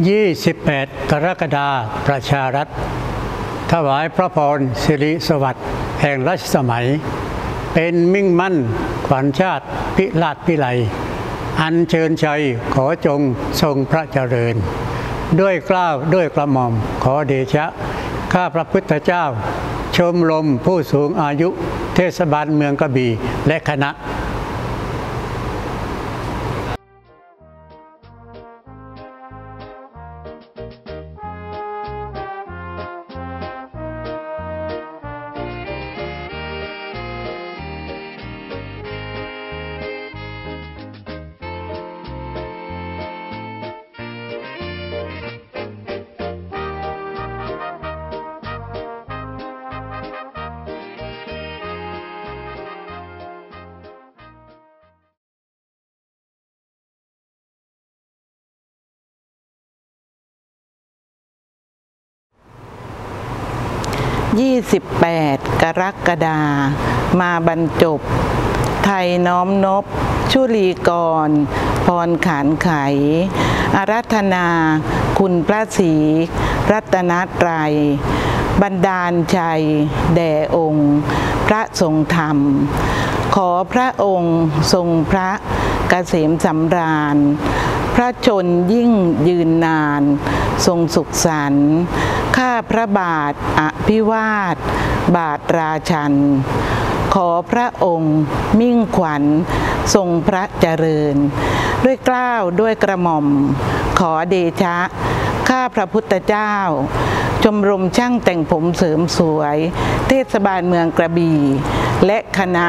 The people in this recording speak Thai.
28 กรกฎาคมประชารัฐ ถวายพระพรสิริสวัสดิ์แห่งรัชสมัย เป็นมิ่งมั่นขวัญชาติพิราชพิไลอันเชิญชัยขอจงทรงพระเจริญ ด้วยกล้าวด้วยกระหม่อมขอเดชะ ข้าพระพุทธเจ้า ชมรมผู้สูงอายุเทศบาลเมืองกระบี่และคณะ 28 กรกฎามาบรรจบ ไทยน้อมนบ ชุลีกร พรขานไข อารัธนา คุณพระศรีรัตนตรัยบันดาลชัย แด่องค์ พระทรงธรรม ขอพระองค์ทรงพระเกษมสำราญ พระชนยิ่งยืนนาน ทรงสุขสันต์ ข้าพระบาทอภิวาท บาทราชัน ขอพระองค์ มิ่งขวัญ ทรงพระเจริญ ด้วยเกล้าวด้วยกระหม่อม ขอเดชะ ข้าพระพุทธเจ้า ชมรมช่างแต่งผมเสริมสวย เทศบาลเมืองกระบี่ และคณะ